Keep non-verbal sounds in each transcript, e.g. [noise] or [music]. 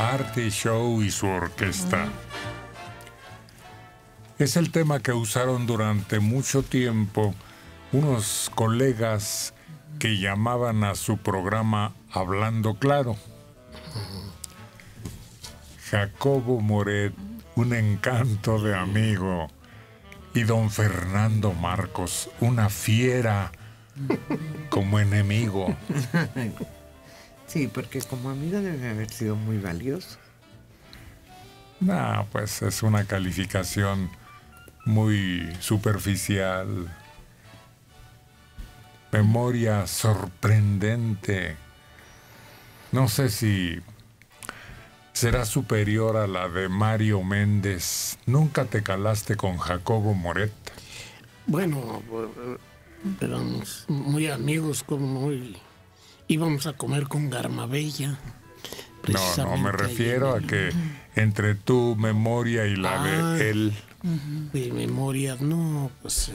Arte Show y su orquesta. Es el tema que usaron durante mucho tiempo unos colegas que llamaban a su programa Hablando Claro. Jacobo Moret, un encanto de amigo, y don Fernando Marcos, una fiera [laughs] como enemigo. [laughs] Sí, porque como amigo debe haber sido muy valioso. No, pues es una calificación muy superficial. Memoria sorprendente. No sé si será superior a la de Mario Méndez. ¿Nunca te calaste con Jacobo Moret? Bueno, éramos muy amigos, como muy íbamos a comer con Garmabella. No, no, me refiero a que entre tu memoria y la de Ah. él. De memoria, no, pues. eh,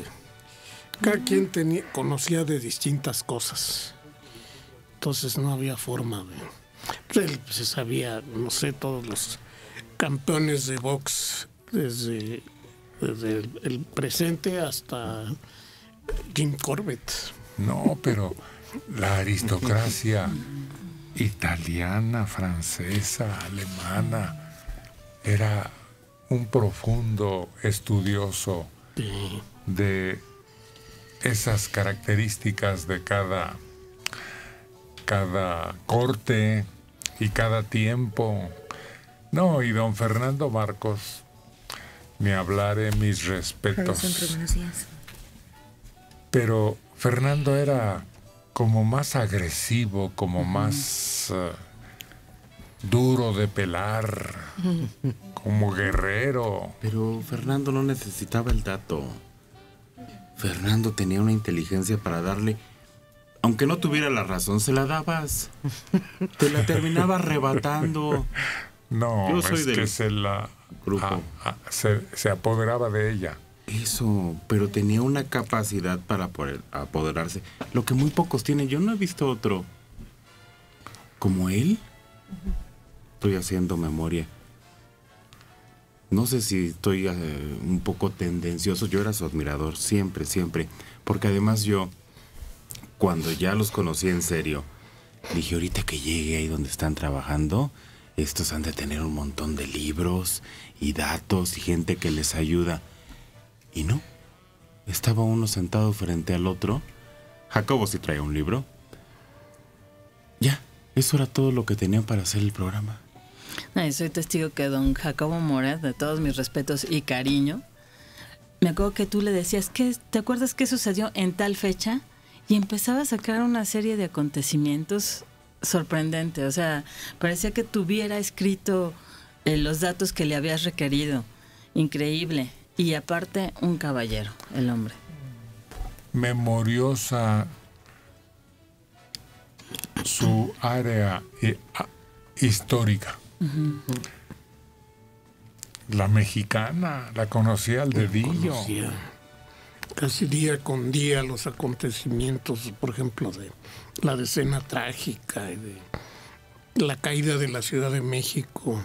cada quien tenía, conocía de distintas cosas. Entonces no había forma de. Pues él se sabía, no sé, todos los campeones de box desde, desde el, el presente hasta Jim Corbett. No, pero la aristocracia italiana, francesa, alemana era un profundo estudioso Sí. de esas características de cada cada corte y cada tiempo. No, y don Fernando Marcos, me hablaré mis respetos. Pero Fernando era como más agresivo, como más eh, duro de pelar, [laughs] como guerrero. Pero Fernando no necesitaba el dato. Fernando tenía una inteligencia para darle. Aunque no tuviera la razón, se la dabas. [laughs] Te la terminaba arrebatando. No, Yo soy es del que se la grupo. a- a- se, se apoderaba de ella. Eso, pero tenía una capacidad para poder apoderarse. Lo que muy pocos tienen. Yo no he visto otro. Como él. Estoy haciendo memoria. No sé si estoy eh, un poco tendencioso. Yo era su admirador, siempre, siempre. Porque además yo, cuando ya los conocí en serio, dije, ahorita que llegue ahí donde están trabajando, estos han de tener un montón de libros y datos y gente que les ayuda. Y no. Estaba uno sentado frente al otro. Jacobo sí traía un libro. Ya, eso era todo lo que tenían para hacer el programa. Soy testigo que don Jacobo Moret, de todos mis respetos y cariño, me acuerdo que tú le decías, que ¿te acuerdas qué sucedió en tal fecha? Y empezaba a sacar una serie de acontecimientos sorprendentes. O sea, parecía que tuviera escrito eh, los datos que le habías requerido. Increíble. Y aparte, un caballero, el hombre. Memoriosa su área eh, a- histórica. La mexicana, la conocía al dedillo. Conocía casi día con día los acontecimientos, por ejemplo, de la decena trágica y de la caída de la Ciudad de México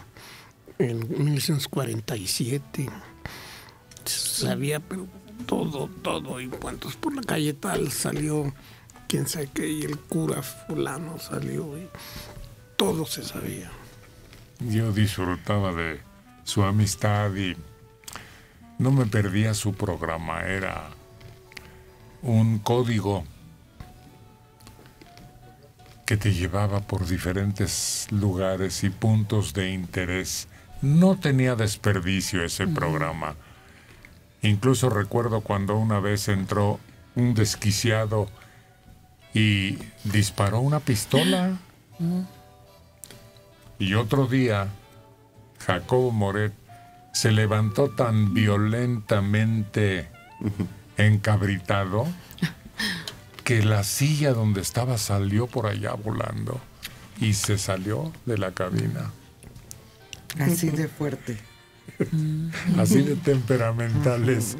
en 1947. Sabía, pero todo, todo. Y cuantos por la calle tal salió, quién sabe qué, y el cura fulano salió, y todo se sabía. Yo disfrutaba de su amistad y no me perdía su programa. Era un código que te llevaba por diferentes lugares y puntos de interés. No tenía desperdicio ese programa. Incluso recuerdo cuando una vez entró un desquiciado y disparó una pistola. [gasps] Y otro día, Jacobo Moret se levantó tan violentamente [laughs] encabritado [laughs] que la silla donde estaba salió por allá volando y se salió de la cabina. Así de fuerte. [laughs] Así de temperamentales.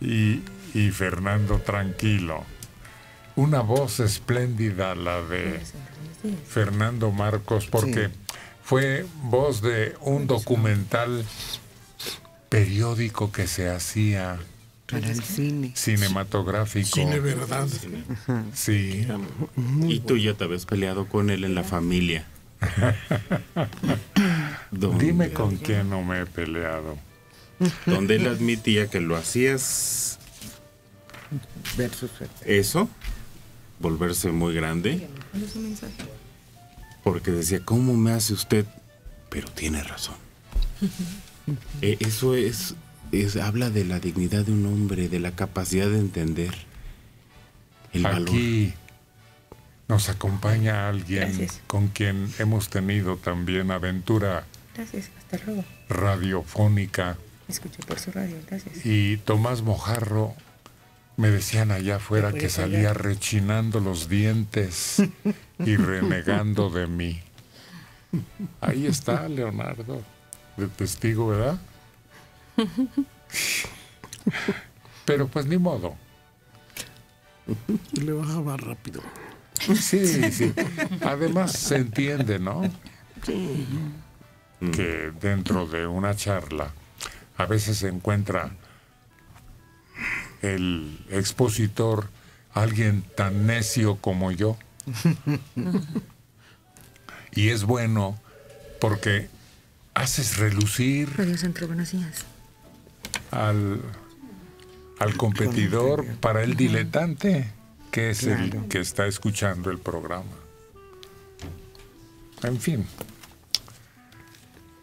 Y, y Fernando tranquilo. Una voz espléndida la de Fernando Marcos, porque fue voz de un documental periódico que se hacía Para el cine. cinematográfico. Cine verdad. Sí. [laughs] Y tú ya te habías peleado con él en la familia. [laughs] donde, Dime con quién no me he peleado. donde él admitía que lo hacías Versus. eso, volverse muy grande. Porque decía, ¿cómo me hace usted? Pero tiene razón. [laughs] Eh, eso es, es, habla de la dignidad de un hombre, de la capacidad de entender el valor. Aquí nos acompaña alguien Gracias. con quien hemos tenido también aventura Gracias, hasta luego. radiofónica. Escuché por su radio, gracias. Y Tomás Mojarro, me decían allá afuera que salía rechinando los dientes y [laughs] renegando de mí. Ahí está Leonardo, de testigo, ¿verdad? Pero pues ni modo. Y le bajaba rápido. Sí, sí. Además se entiende, ¿no? Que dentro de una charla a veces se encuentra el expositor alguien tan necio como yo. [laughs] Y es bueno porque haces relucir buenos días. al, al competidor para el diletante, que es el que está escuchando el programa. En fin,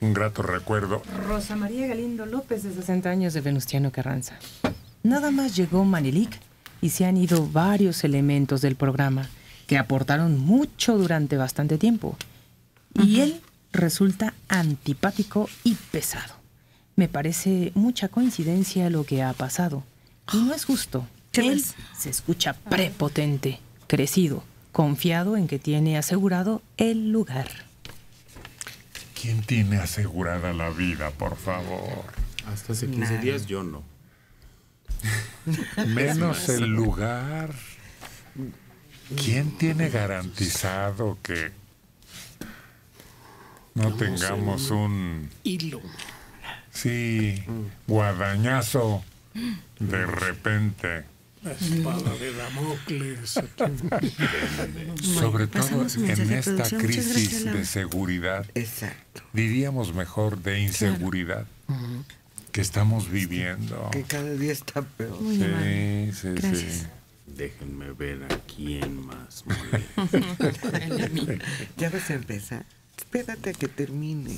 un grato recuerdo. Rosa María Galindo López, de 60 años, de Venustiano Carranza. Nada más llegó Manilik y se han ido varios elementos del programa que aportaron mucho durante bastante tiempo. Y él resulta antipático y pesado. Me parece mucha coincidencia lo que ha pasado. Y no es justo. Él se escucha prepotente, crecido, confiado en que tiene asegurado el lugar. ¿Quién tiene asegurada la vida, por favor? Hasta hace 15 Nadie. días yo no. Menos el lugar. ¿Quién tiene garantizado que no tengamos un, Hilo. sí, guadañazo de repente? La espada de Damocles. [laughs] Sobre todo en esta crisis de seguridad, Exacto. diríamos mejor de inseguridad que estamos viviendo. Que cada día está peor. Muy. Sí, sí, Gracias. sí. Déjenme ver a quién más [laughs] molesta. Ya vas a empezar. Espérate a que termine.